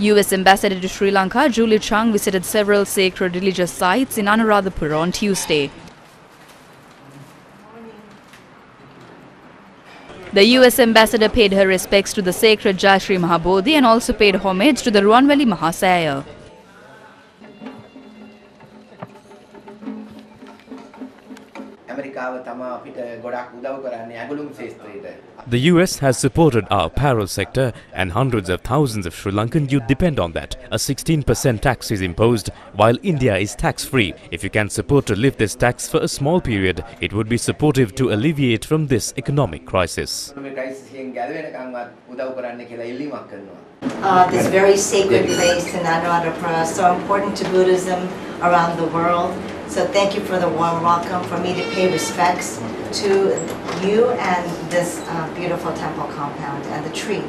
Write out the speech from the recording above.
US Ambassador to Sri Lanka Julie Chung visited several sacred religious sites in Anuradhapura on Tuesday. The US ambassador paid her respects to the sacred Jaya Sri Maha Bodhi and also paid homage to the Ruwanweli Mahaseya. The US has supported our apparel sector and hundreds of thousands of Sri Lankan youth depend on that. A 16% tax is imposed while India is tax-free. If you can support to lift this tax for a small period, it would be supportive to alleviate from this economic crisis. Uh, this very sacred place in Anuradhapura is so important to Buddhism around the world. So thank you for the warm welcome, for me to pay respects to you and this uh, beautiful temple compound and the tree.